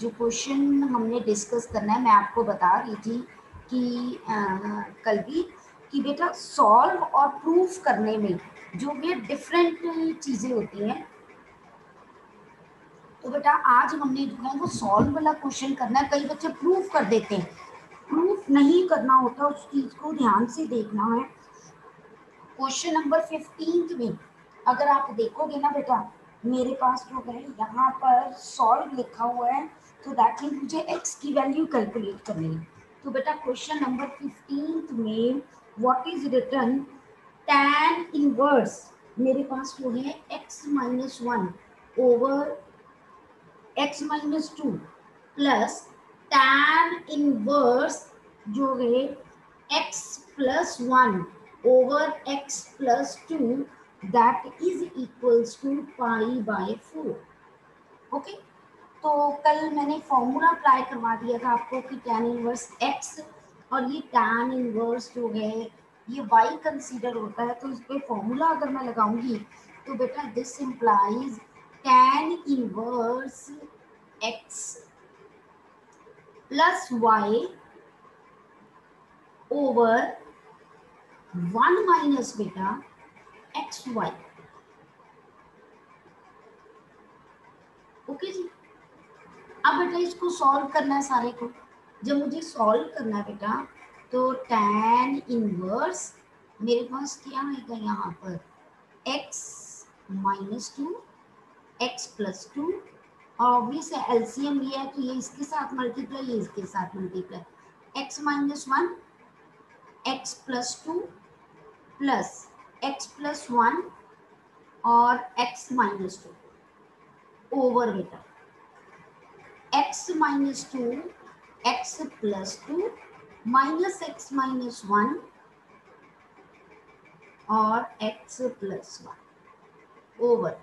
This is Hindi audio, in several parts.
जो क्वेश्चन हमने डिस्कस करना है, मैं आपको बता रही थी कि कल भी कि बेटा सॉल्व और प्रूफ करने में जो भी डिफरेंट चीज़ें होती हैं तो बेटा आज हमने जो है वो सॉल्व वाला क्वेश्चन करना है। कई बच्चे प्रूफ कर देते हैं। प्रूफ नहीं करना होता, उस चीज़ को ध्यान से देखना है। क्वेश्चन नंबर फिफ्टींथ में अगर आप देखोगे ना बेटा मेरे पास जो है, यहाँ पर सॉल्व लिखा हुआ है तो दैट मीन मुझे एक्स की वैल्यू कैलकुलेट करनी है। तो बेटा क्वेश्चन नंबर फिफ्टीन में what is return tan inverse मेरे पास जो है x minus one over x minus two plus tan inverse जो है x plus one over x plus two that is equals to pi by four okay तो कल मैंने फॉर्मूला अप्लाई करवा दिया था आपको कि tan इनवर्स x और ये tan इनवर्स जो है, ये y कंसीडर होता है तो इस पर फॉर्मूला अगर मैं लगाऊँगी तो बेटा this implies tan inverse x plus y over one minus बेटा एक्स वाई ओके जी? अब बेटा इसको सॉल्व करना है सारे को। जब मुझे सॉल्व करना है बेटा तो tan इनवर्स मेरे पास क्या आएगा यहाँ पर? X minus two x plus two और ऑब्वियस है एलसीएम लिया है ये इसके साथ मल्टीप्लाई ये इसके साथ multiply x minus one x plus two plus x one और x माइनस टू ओवर बेटा x minus two x plus two minus x minus one और x plus one over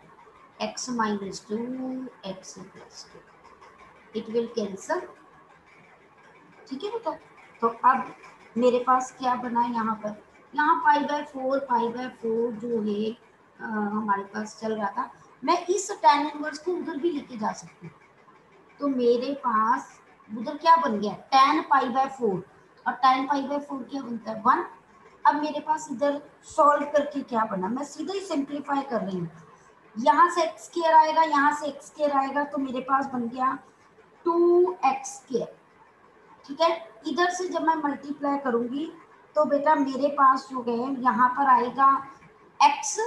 x minus two x plus two it will cancel ठीक है बेटा? तो अब मेरे पास क्या बना यहाँ पर? यहाँ pi by four pi by four जो है आ, हमारे पास चल रहा था। मैं इस टेन इनवर्स को उधर भी लेके जा सकती हूँ। तो मेरे पास उधर क्या बन गया? टेन पाई बाय फोर और टेन पाई बाई फोर क्या बनता है? वन अब मेरे पास इधर सॉल्व करके क्या बना? मैं सीधा ही सिंप्लीफाई कर रही हूँ। यहाँ से एक्स केयर आएगा यहाँ से एक्स केयर आएगा तो मेरे पास बन गया टू एक्स केयर ठीक है? इधर से जब मैं मल्टीप्लाई करूँगी तो बेटा मेरे पास जो है, यहाँ पर आएगा एक्स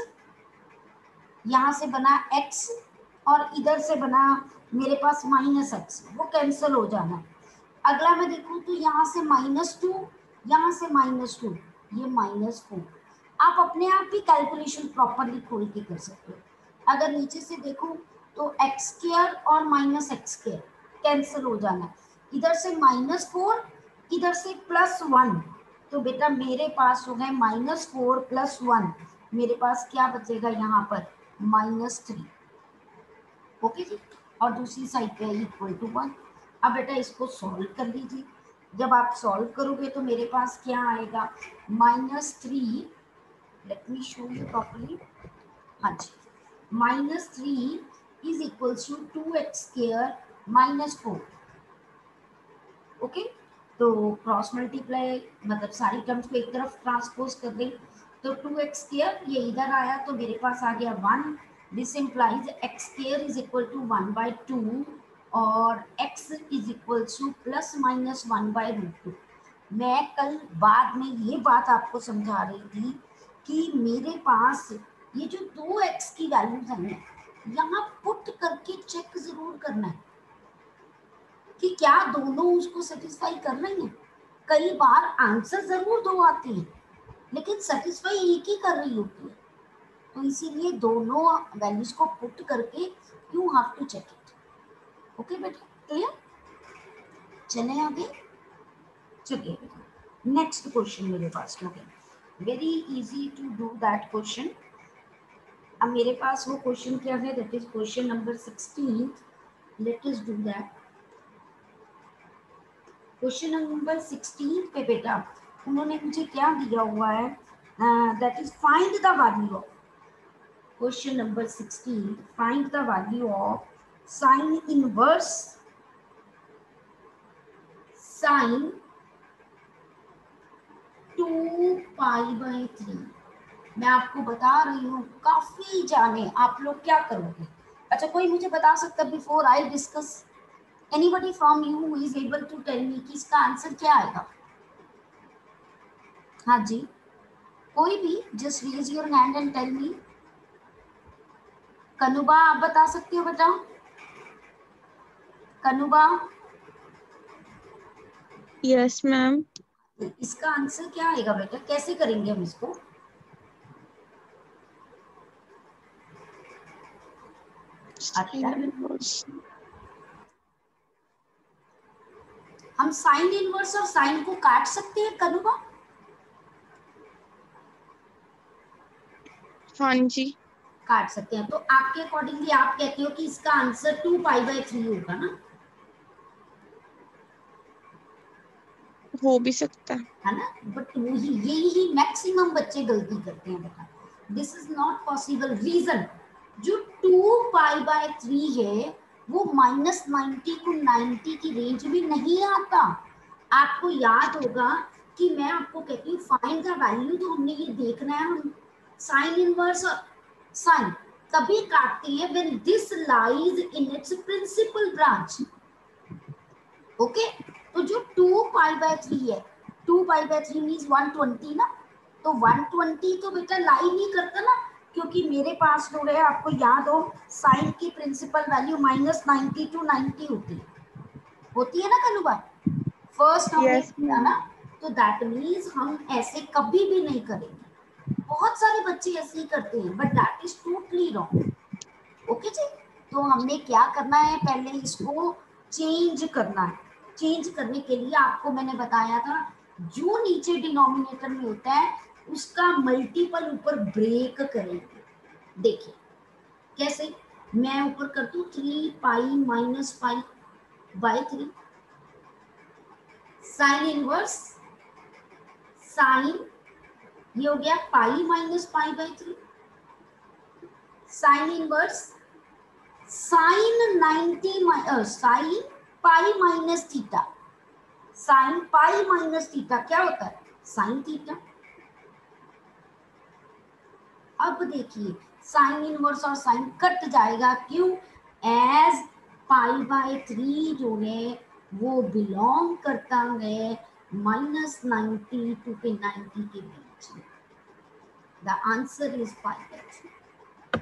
यहाँ से बना एक्स और इधर से बना मेरे पास माइनस एक्स वो कैंसिल हो जाना। है अगला मैं देखूँ तो यहाँ से माइनस टू, यहाँ से माइनस टू, ये माइनस फोर। आप अपने आप भी कैलकुलेशन प्रॉपरली खोल के कर सकते हो। अगर नीचे से देखूँ तो एक्स केयर और माइनस एक्स केयर कैंसिल हो जाना। इधर से माइनस फोर इधर से प्लस वन तो बेटा मेरे पास हो गए माइनस फोर प्लस वन मेरे पास क्या बचेगा यहाँ पर? माइनस थ्री ओके जी? और दूसरी साइड पे इक्वल टू वन अब बेटा इसको सॉल्व कर लीजिए। जब आप सॉल्व करोगे तो मेरे पास क्या आएगा? Minus three let me show you properly हाँ जी। Minus three is equals to two x square minus four okay तो क्रॉस मल्टीप्लाई मतलब सारी टर्म्स को एक तरफ़ ट्रांसपोज कर दें तो टू एक्स स्केयर ये इधर आया तो मेरे पास आ गया one this implies x square is equal to one by two और x is equal to plus minus one by root two मैं कल बाद में ये बात आपको समझा रही थी कि मेरे पास ये जो दो एक्स की वैल्यूज़ हैं, यहाँ पुट करके चेक ज़रूर करना है। कि क्या दोनों उसको सेटिस्फाई कर रही हैं? कई बार आंसर ज़रूर दो आते हैं, लेकिन सेटिस्फाई एक ही कर रही होती है। तो इसीलिए दोनों वैल्यूज़ को पुट करके you have to check it okay बेटा क्लियर चले आगे। चलिए नेक्स्ट क्वेश्चन मेरे पास गया very easy to do that question अब मेरे पास वो क्वेश्चन क्या है? That is question number sixteen let us do that question number sixteen पे बेटा, उन्होंने मुझे क्या दिया हुआ है? That is find the value of question number sixteen find the value of sine inverse sine two pi by three मैं आपको बता रही हूँ, काफ़ी जाने आप लोग क्या करोगे। अच्छा कोई मुझे बता सकता before I discuss anybody from you is able to tell me कि इसका आंसर क्या आएगा? हाँ जी। कोई भी just raise your hand and tell me कनुबा आप बता सकते हो बेटा कनुबा। यस मैम इसका आंसर क्या आएगा बेटा? कैसे करेंगे हम इसको? अच्छा। हम साइन इनवर्स और साइन को काट सकते हैं कनुबा हाँ जी। काट सकते हैं। तो आपके अकॉर्डिंगली आप कहते हो कि इसका answer two pi by three होगा ना? हो भी सकता है। है ना? बट यही ही मैक्सिमम बच्चे गलती करते हैं बेटा this is not possible reason जो टू पाई बाय थ्री है वो माइनस नाइन्टी को नाइन्टी की रेंज में नहीं आता। आपको याद होगा कि मैं आपको कहती हूँ फाइन का वैल्यू तो हमने ये देखना है। हम साइन इनवर्स साइन तभी काटते हैं when this lies in its principal branch okay तो जो टू पाई बाय थ्री है two pi by three means one twenty ना? तो वन ट्वेंटी तो बेटा लाई नहीं करता ना? क्योंकि मेरे पास जो है आपको याद हो साइन की principal value minus ninety to ninety होती है। होती है ना कनुबा फ़र्स्ट हमने Yes, किया ना तो दैट मीन्स हम ऐसे कभी भी नहीं करेंगे। बहुत सारे बच्चे ऐसे ही करते हैं but that is totally wrong okay जी? तो हमने क्या करना है पहले इसको चेंज करना है। चेंज करने के लिए आपको मैंने बताया था जो नीचे डिनोमिनेटर में होता है उसका मल्टीपल ऊपर ब्रेक करेंगे देखिए, कैसे? मैं ऊपर कर दू three pi minus pi by three sine inverse sine ये हो गया pi minus pi by three sine inverse sine ninety sine pi minus theta sine pi minus theta क्या होता है? साइन थीटा अब देखिए साइन इनवर्स और साइन कट जाएगा क्यों? एज पाई बाय थ्री जो है, वो बिलोंग करता है माइनस नाइन्टी टू के नाइन्टी के बीच the answer is pi by three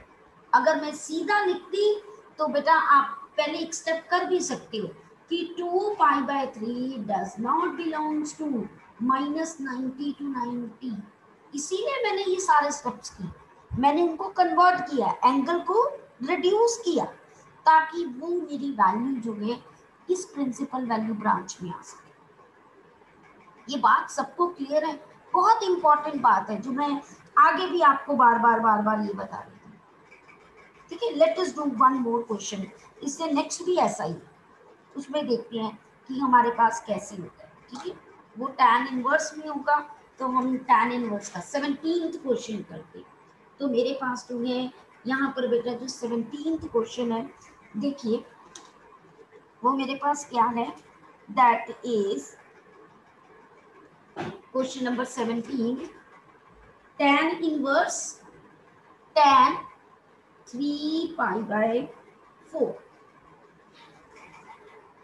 अगर मैं सीधा लिखती तो बेटा आप पहले एक स्टेप कर भी सकते हो कि two pi by three does not belongs to minus ninety to ninety इसीलिए मैंने ये सारे स्टेप्स किए। मैंने उनको कन्वर्ट किया एंगल को रिड्यूस किया, ताकि वो मेरी वैल्यू जो है, इस प्रिंसिपल वैल्यू ब्रांच में आ सके। ये बात सबको क्लियर है। बहुत इंपॉर्टेंट बात है, जो मैं आगे भी आपको बार बार बार बार ये बता रही हूँ। ठीक है let us do one more question इससे नेक्स्ट भी ऐसा ही उसमें देखते हैं कि हमारे पास कैसे होता है। ठीक है, वो टैन इनवर्स में होगा तो हम टैन इनवर्स का सेवनटीन क्वेश्चन करते हैं। तो मेरे पास जो है यहाँ पर बेटा जो सेवनटीन क्वेश्चन है, देखिए, वो मेरे पास क्या है? That is question number seventeen tan inverse tan three pi by four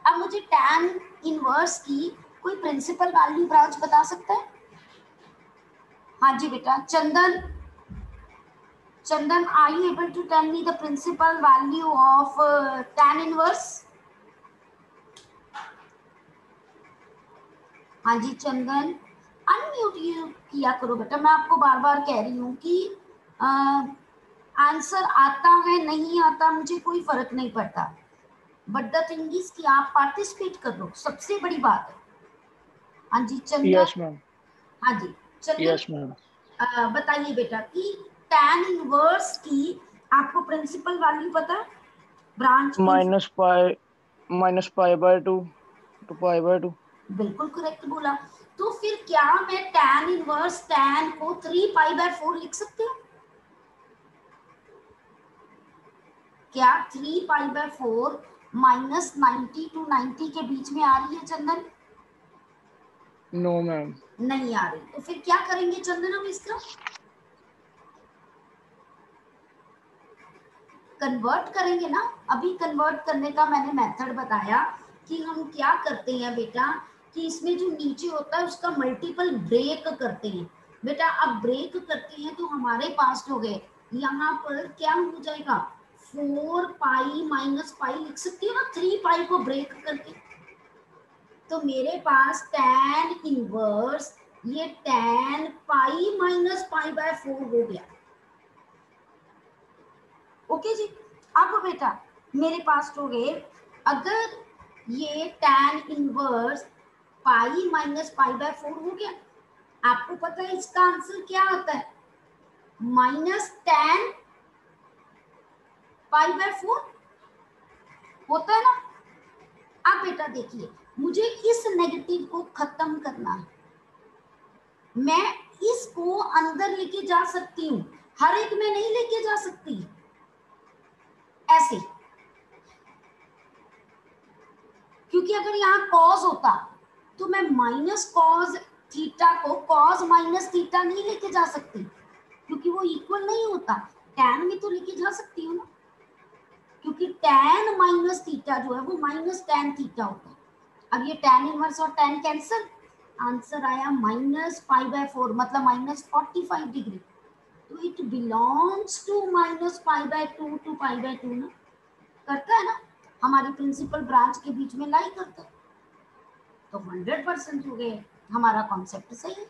अब मुझे टेन इनवर्स की कोई प्रिंसिपल वैल्यू ब्रांच बता सकता है? हाँ जी बेटा, चंदन चंदन are you able to tell me the principal value of uh, tan inverse? हाँ जी चंदन अनम्यूट किया करो बेटा। मैं आपको बार बार कह रही हूँ कि आंसर आता है नहीं आता मुझे कोई फ़र्क नहीं पड़ता। बट द थिंग इज़ कि आप पार्टिसिपेट कर लो सबसे बड़ी बात है। हाँ जी चंदन मैम हाँ जी चंदन मैम बताइए बेटा कि tan इनवर्स की आपको प्रिंसिपल वैल्यू पता? Branch minus pi minus pi by two to pi by two बिल्कुल करेक्ट बोला। तो फिर क्या मैं tan इनवर्स tan को थ्री पाई बाय फोर लिख सकती हूँ? क्या three pi by four minus ninety to ninety के बीच में आ रही है चंदन? नो no, मैम नहीं आ रही। तो फिर क्या करेंगे चंदन हम इसका? कन्वर्ट करेंगे ना, अभी कन्वर्ट करने का मैंने मेथड बताया कि हम क्या करते हैं बेटा, कि इसमें जो नीचे होता है उसका मल्टीपल ब्रेक करते हैं। बेटा, अब ब्रेक करते हैं तो हमारे पास हो गए। यहाँ पर क्या हो जाएगा? फोर पाई माइनस पाई लिख सकती हो ना थ्री पाई को ब्रेक करके। तो मेरे पास टेन इनवर्स ये tan pi minus pi by four हो गया। ओके जी? अब बेटा, मेरे पास हो गए अगर ये tan inverse pi minus pi by four हो गया, आपको पता है इसका आंसर क्या आता है? Minus tan pi by four होता है ना? अब बेटा देखिए, मुझे इस नेगेटिव को खत्म करना है। मैं इसको अंदर लेके जा सकती हूँ। हर एक में नहीं लेके जा सकती। ऐसे क्योंकि अगर यहाँ कॉज होता तो मैं माइनस कॉज थीटा को कॉज माइनस थीटा नहीं लेके जा सकती, क्योंकि वो इक्वल नहीं होता। टैन में तो लेके जा सकती हूँ ना। क्योंकि टैन माइनस थीटा जो है, वो माइनस टैन थीटा होता अब ये टैन इनवर्स और टैन कैंसिल आंसर आया माइनस फाइव बाय फोर मतलब माइनस फोर्टी फाइव डिग्री तो it belongs to minus five by two to five by two ना? करता है ना? हमारी प्रिंसिपल ब्रांच के बीच में लाई करता है। तो हंड्रेड परसेंट हो गए। हमारा कॉन्सेप्ट सही है।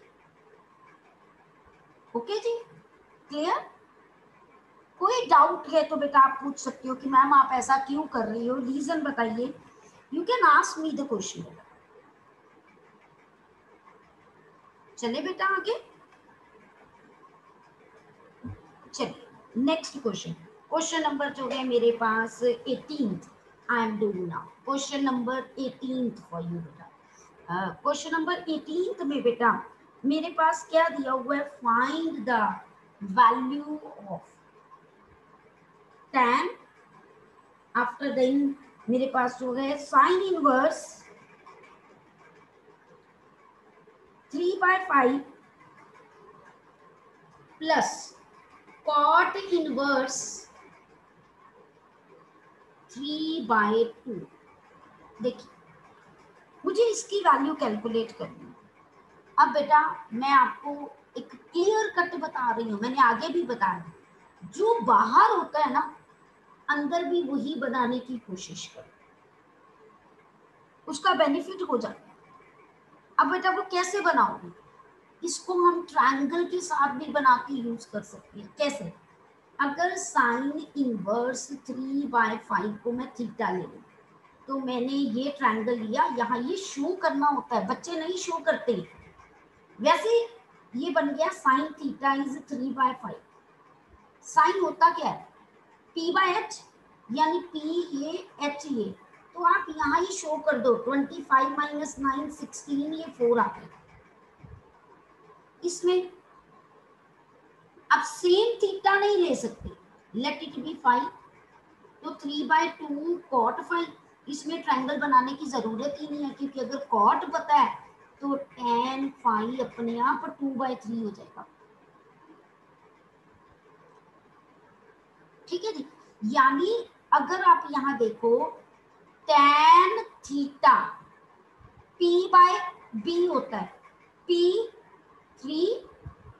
ओके जी? क्लियर कोई डाउट है तो बेटा आप पूछ सकते हो कि मैम आप ऐसा क्यों कर रही हो? रीजन बताइए। You can ask me the question चले बेटा आगे। चलिए नेक्स्ट क्वेश्चन क्वेश्चन नंबर जो है मेरे पास eighteen I am doing now question number eighteen for you बेटा. क्वेश्चन नंबर एटीन में बेटा, मेरे पास क्या दिया हुआ है? Find the value of tan after then मेरे पास जो है sine inverse three by five plus cot inverse three by two देखिए, मुझे इसकी वैल्यू कैलकुलेट करनी अब बेटा, मैं आपको एक क्लियर कट बता रही हूँ, मैंने आगे भी बताया जो बाहर होता है ना, अंदर भी वही बनाने की कोशिश करो। उसका बेनिफिट हो जाता है। अब बेटा, वो कैसे बनाओगे? इसको हम ट्रायंगल के साथ भी बना के यूज़ कर सकते हैं। कैसे? अगर sine inverse three by five को मैं थीटा ले लूँ तो मैंने ये ट्रायंगल लिया। यहाँ ये शो करना होता है। बच्चे नहीं शो करते। वैसे ये बन गया sine theta is three by five sine होता क्या है? पी बाय एच यानी पी ये एच ये तो आप यहाँ ही शो कर दो। Twenty five minus nine sixteen ये फोर आ गया। इसमें अब सेम थीटा नहीं ले सकते। लेट इट बी फाइव तो three by two cot five इसमें ट्रायंगल बनाने की ज़रूरत ही नहीं है, क्योंकि अगर कॉट पता है तो टेन फाइव अपने आप टू बाय थ्री हो जाएगा। ठीक है जी? यानी अगर आप यहाँ देखो tan theta P by B होता है। P three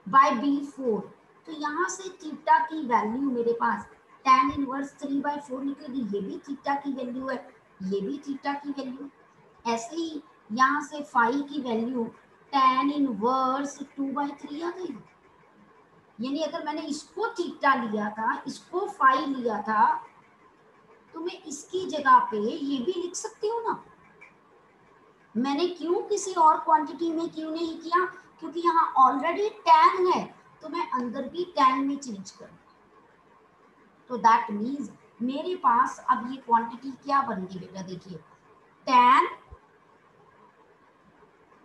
by B four तो यहाँ से थीटा की वैल्यू मेरे पास tan inverse three by four निकलेगी। ये भी थीटा की वैल्यू है। ये भी थीटा की वैल्यू ऐसे ही यहाँ से फाइव की value tan inverse two by three आ गई। यानी अगर मैंने इसको थीटा लिया था, इसको फाइव लिया था तो मैं इसकी जगह पे ये भी लिख सकती हूँ ना? मैंने क्यों किसी और क्वांटिटी में क्यों नहीं किया? क्योंकि यहाँ ऑलरेडी टेन है तो मैं अंदर भी टेन में चेंज कर तो दैट मीन्स मेरे पास अब ये क्वांटिटी क्या बन गई बेटा देखिए। Tan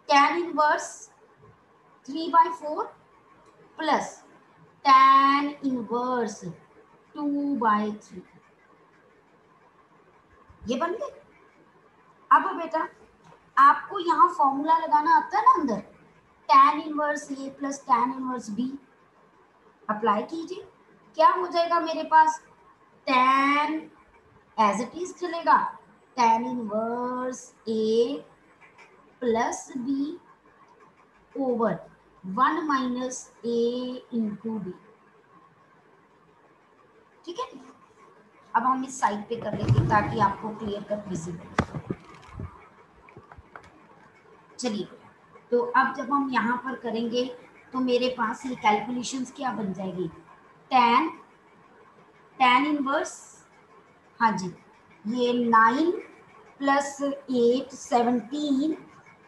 tan inverse three by four plus tan inverse two by three ये बन गए। अब बेटा आपको यहाँ फॉर्मूला लगाना आता है ना अंदर। Tan inverse A plus tan inverse B apply कीजिए। क्या हो जाएगा मेरे पास? tan एज इट इज़ चलेगा। tan inverse A plus B over one minus A into B ठीक है? अब हम इस साइड पे कर लेते ताकि आपको क्लियर कट विजिबल चलिए। तो अब जब हम यहाँ पर करेंगे तो मेरे पास ये कैलकुलेशंस क्या बन जाएगी? टेन टेन इनवर्स हाँ जी, ये नाइन प्लस एट सेवनटीन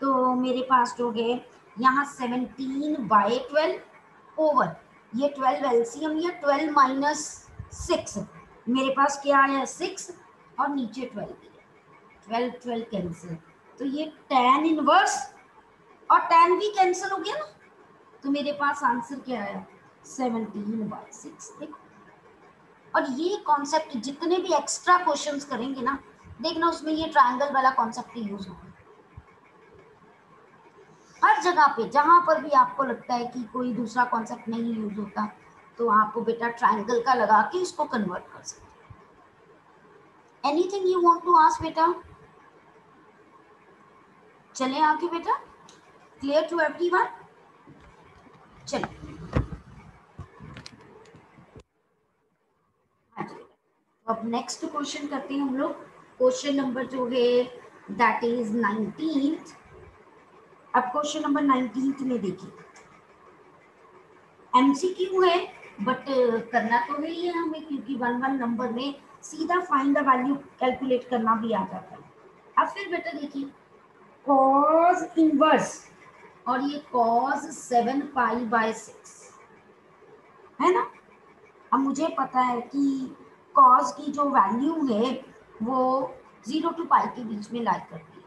तो मेरे पास है, यहाँ सेवनटीन बाई ट्वेल्व ओवर ये ट्वेल्व एलसीएम या ट्वेल्व माइनस सिक्स मेरे पास क्या है सिक्स और नीचे ट्वेल्व ट्वेल्व ट्वेल्व कैंसिल तो ये टेन इनवर्स और टेन भी कैंसिल हो गया ना तो मेरे पास आंसर क्या आया सेवनटीन बाय सिक्स देखो और ये कॉन्सेप्ट जितने भी एक्स्ट्रा क्वेश्चंस करेंगे ना, देखना उसमें ये ट्रायंगल वाला कॉन्सेप्ट यूज़ होगा। हर जगह पे, जहाँ पर भी आपको लगता है कि कोई दूसरा कॉन्सेप्ट नहीं यूज़ होता तो आपको बेटा ट्रायंगल का लगा के इसको कन्वर्ट कर सकते anything you want to ask बेटा? चले आगे बेटा। क्लियर टू एवरीवन चलो हाँ जी। तो अब नेक्स्ट क्वेश्चन करते हैं हम लोग। क्वेश्चन नंबर जो है दैट इज़ नाइनटीन अब क्वेश्चन नंबर नाइनटीन में देखिए। एमसीक्यू है बट करना तो है ही है हमें, क्योंकि वन वन नंबर में सीधा फाइंड द वैल्यू कैलकुलेट करना भी आ जाता है। अब फिर बेटा देखिए। कॉज इनवर्स और ये cos seven pi by six है ना? अब मुझे पता है कि कॉज की जो वैल्यू है, वो ज़ीरो टू पाई के बीच में लाई करती है।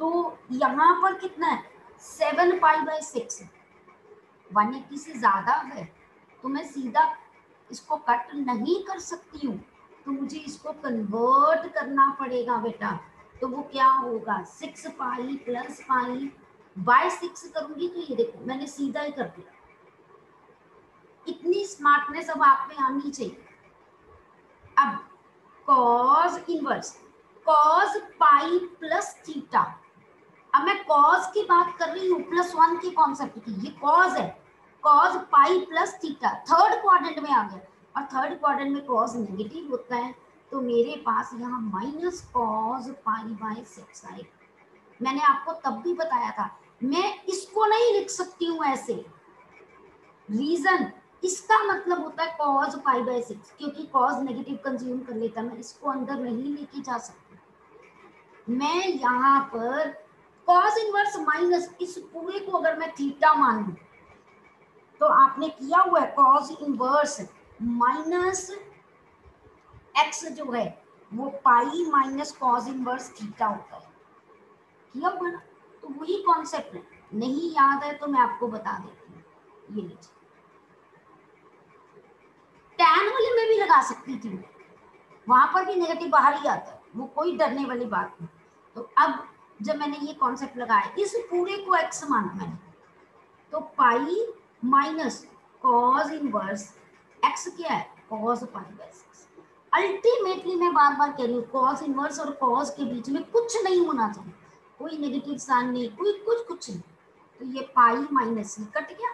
तो यहाँ पर कितना है? Seven pi by six one eighty से ज़्यादा है तो मैं सीधा इसको कट नहीं कर सकती हूँ। तो मुझे इसको कन्वर्ट करना पड़ेगा बेटा। तो वो क्या होगा? Six pi plus pi by six करूँगी तो ये देखो, मैंने सीधा ही कर दिया। इतनी स्मार्टनेस अब आप में आनी चाहिए। अब cos inverse cos pi plus theta अब मैं कॉज की बात कर रही हूँ प्लस वन के कॉन्सेप्ट की, ये कॉज है। Cos pi plus theta third quadrant में आ गया। और थर्ड क्वाड्रेंट में कॉज नेगेटिव होता है तो मेरे पास यहाँ minus cos pi by six आएगा। मैंने आपको तब भी बताया था मैं इसको नहीं लिख सकती हूँ ऐसे। रीजन इसका मतलब होता है कॉज पाई बाय सिक्स क्योंकि कॉज नेगेटिव कंज्यूम कर लेता मैं इसको अंदर नहीं लेके जा सकती। मैं यहाँ पर कॉज इनवर्स माइनस इस पूरे को अगर मैं थीटा मान लू तो आपने किया हुआ है कॉज इनवर्स माइनस एक्स जो है, वो pi minus cos inverse theta होता है। किया हुआ ना? तो वही कॉन्सेप्ट है। नहीं याद है तो मैं आपको बता देती हूँ। ये लीजिए। टैन वाले में भी लगा सकती थी वहाँ पर भी नेगेटिव बाहर ही आता है। वो कोई डरने वाली बात नहीं। तो अब जब मैंने ये कॉन्सेप्ट लगाया, इस पूरे को एक्स माना मैंने। तो pi minus cos inverse x क्या है? कॉज पाई सिक्स अल्टीमेटली मैं बार बार कह रही हूँ कॉज इनवर्स और कॉज के बीच में कुछ नहीं होना चाहिए। कोई नेगेटिव साइन नहीं, कोई कुछ कुछ नहीं। तो ये पाई माइनस ही कट गया।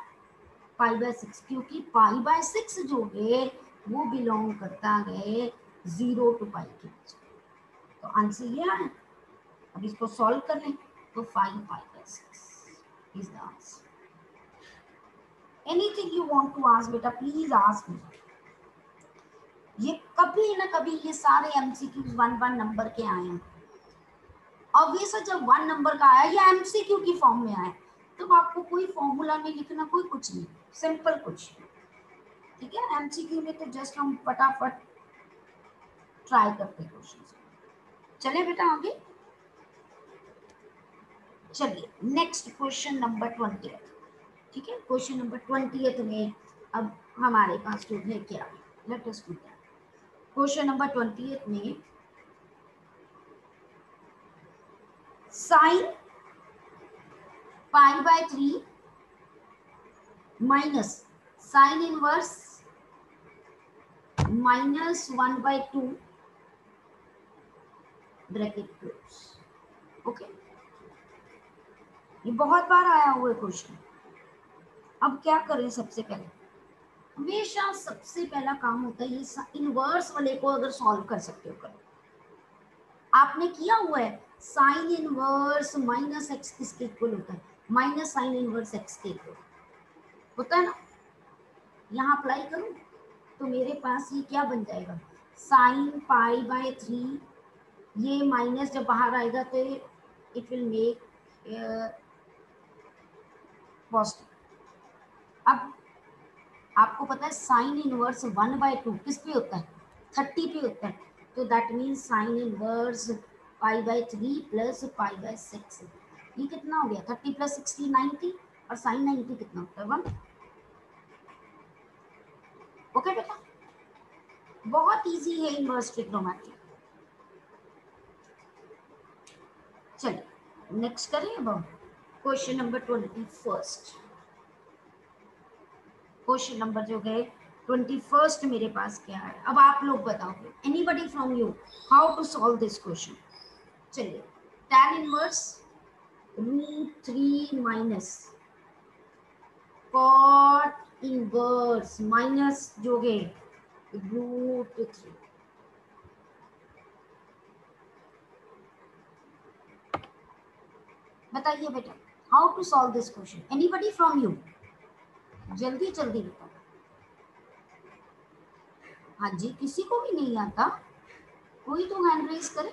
पाई बाय सिक्स क्योंकि पाई बाय सिक्स जो है, वो बिलोंग करता है ज़ीरो टू पाई के बीच। तो आंसर ये आया। अब इसको सॉल्व कर लें तो five pi by six is the answer anything you want to ask बेटा प्लीज़ आस्क मी ये कभी ना कभी ये सारे एमसीक्यूज वन वन नंबर के आए हैं। ऑब्वियस है, जब वन नंबर का आया, या एमसीक्यू की फॉर्म में आया। तो आपको कोई फॉर्मूला नहीं लिखना, कोई कुछ नहीं। सिंपल कुछ ठीक है? एमसीक्यू में तो जस्ट हम फटाफट ट्राई करते क्वेश्चन चले बेटा आगे? चलिए नेक्स्ट क्वेश्चन नंबर ट्वेंटी ठीक है? क्वेश्चन नंबर ट्वेंटी में अब हमारे पास जो है क्या? लेट क्वेश्चन नंबर ट्वेंटी में sine pi by three minus sine inverse minus one by two bracket close okay? ये बहुत बार आया हुआ क्वेश्चन। अब क्या करें सबसे पहले? हमेशा सबसे पहला काम होता है ये इनवर्स वाले को अगर सॉल्व कर सकते हो करो। आपने किया हुआ है? साइन इनवर्स माइनस एक्स किसके इक्वल होता है? माइनस साइन इनवर्स एक्स के इक्वल होता है ना? यहाँ अप्लाई करूँ तो मेरे पास ये क्या बन जाएगा? साइन पाई बाय थ्री, ये माइनस जब बाहर आएगा तो इट विल मेक पॉजिटिव अब आपको पता है sine inverse one by two किस पे होता है? थर्टी पे होता है। तो that means sine inverse pi by three plus pi by six. ये कितना हो गया? थर्टी प्लस सिक्सटी नाइन्टी और साइन नाइन्टी कितना होता है? वन। ओके बेटा? बहुत इजी है इनवर्स ट्रिग्नोमेट्री चलिए नेक्स्ट करें अब question number twenty first question number जो गए ट्वेंटी फ़र्स्ट मेरे पास क्या है? अब आप लोग बताओगे anybody from you how to solve this question चलिए। tan inverse root three minus cot inverse minus जो है रूट थ्री बताइए बेटा how to solve this question anybody from you जल्दी जल्दी बताओ। हाँ जी, किसी को भी नहीं आता। कोई तो हैंड रेज करे।